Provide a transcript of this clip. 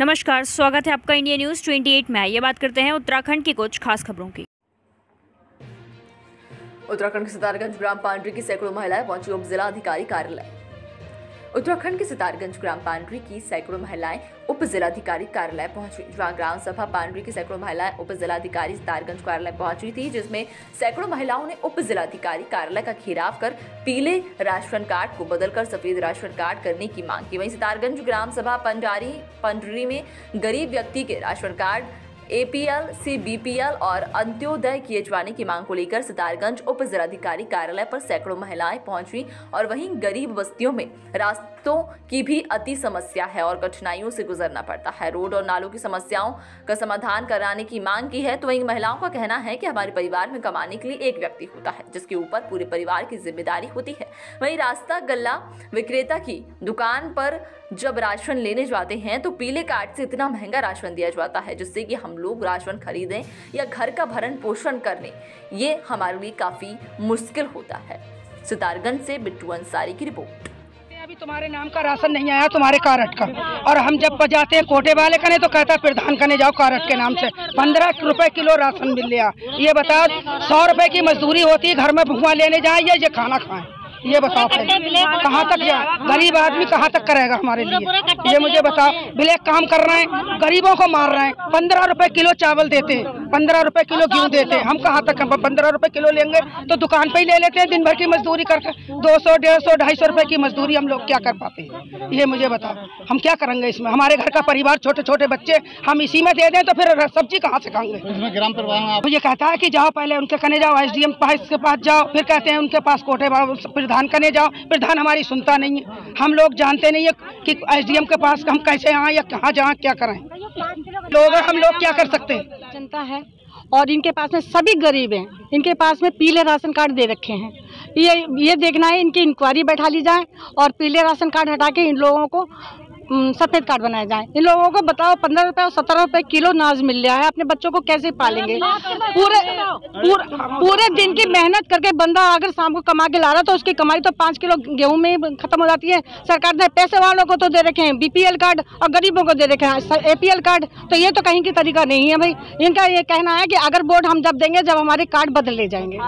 नमस्कार, स्वागत है आपका इंडिया न्यूज़ 28 में। ये बात करते हैं उत्तराखंड की कुछ खास खबरों की। उत्तराखंड के सितारगंज ग्राम पांडरी की सैकड़ों महिलाएँ पहुँची उप जिला अधिकारी कार्यालय। उत्तराखंड के सितारगंज ग्राम पांडरी की सैकड़ों महिलाएँ उप जिलाधिकारी कार्यालय पहुँची। जहाँ ग्राम सभा पांडरी की सैकड़ों महिलाएँ उप जिलाधिकारी सितारगंज कार्यालय पहुँची थी, जिसमें सैकड़ों महिलाओं ने उप जिलाधिकारी कार्यालय का घेराव कर पीले राशन कार्ड को बदलकर सफ़ेद राशन कार्ड करने की मांग की। वहीं सितारगंज ग्राम सभा पंडारी पंडरी में गरीब व्यक्ति के राशन कार्ड एपीएल से बीपीएल और अंत्योदय किए जाने की मांग को लेकर सितारगंज उप जिलाधिकारी कार्यालय पर सैकड़ों महिलाएँ पहुँची और वहीं गरीब बस्तियों में रास्तों की भी अति समस्या है और कठिनाइयों से गुजरना पड़ता है। रोड और नालों की समस्याओं का समाधान कराने की मांग की है तो वहीं महिलाओं का कहना है कि हमारे परिवार में कमाने के लिए एक व्यक्ति होता है, जिसके ऊपर पूरे परिवार की ज़िम्मेदारी होती है। वहीं रास्ता गल्ला विक्रेता की दुकान पर जब राशन लेने जाते हैं तो पीले कार्ड से इतना महँगा राशन दिया जाता है, जिससे कि हम लोग राशन खरीदें या घर का भरण पोषण कर लें, ये हमारे लिए काफ़ी मुश्किल होता है। सितारगंज से बिट्टू अंसारी की रिपोर्ट। अभी तुम्हारे नाम का राशन नहीं आया, तुम्हारे कारट का और हम जब बजाते हैं कोटे वाले कने तो कहता प्रधान कने जाओ कारट के नाम से। पंद्रह रुपए किलो राशन मिल लिया। ये बताओ, सौ रुपए की मजदूरी होती है घर में भुआ लेने जाए या ये खाना खाएँ? ये बताओ कहाँ तक जाए गरीब आदमी कहाँ तक करेगा हमारे लिए? ये मुझे बताओ ब्लैक काम कर रहे हैं गरीबों को मार रहे हैं। पंद्रह रुपए किलो चावल देते हैं। पंद्रह रुपए किलो गेहूँ देते हैं। हम कहाँ तक पंद्रह रुपए किलो लेंगे तो दुकान पे ही ले लेते हैं दिन भर की मजदूरी करके। दो सौ डेढ़ सौ ढाई सौ रुपए की मजदूरी हम लोग क्या कर पाते हैं? ये मुझे बताओ हम क्या करेंगे इसमें? हमारे घर का परिवार छोटे छोटे बच्चे हम इसी में दे दें तो फिर सब्ज़ी कहाँ से खाएँगे? इसमें ग्राम प्रधान ये कहता है की जाओ पहले उनके कने जाओ एस डी एम के पास जाओ फिर कहते हैं उनके पास कोटे प्रधान कने जाओ प्रधान हमारी सुनता नहीं है। हम लोग जानते नहीं है कि एसडीएम के पास हम कैसे आए या कहाँ जाए क्या करें। लोग हम लोग क्या कर सकते हैं? जनता है और इनके पास में सभी गरीब हैं। इनके पास में पीले राशन कार्ड दे रखे हैं। ये ये देखना है, इनकी इंक्वायरी बैठा ली जाए और पीले राशन कार्ड हटा के इन लोगों को सफ़ेद कार्ड बनाए जाए। इन लोगों को बताओ पंद्रह रुपए और सत्रह रुपए किलो नाज मिल रहा है अपने बच्चों को कैसे पालेंगे? पूरे पूरे, दिन की मेहनत करके बंदा अगर शाम को कमा के ला रहा तो उसकी कमाई तो पाँच किलो गेहूँ में खत्म हो जाती है। सरकार ने पैसे वालों को तो दे रखे हैं बीपीएल कार्ड और गरीबों को दे रखे हैं। एपीएल कार्ड तो ये तो कहीं की तरीका नहीं है भाई। इनका ये कहना है कि अगर वोट हम जब देंगे जब हमारे कार्ड बदले जाएँगे।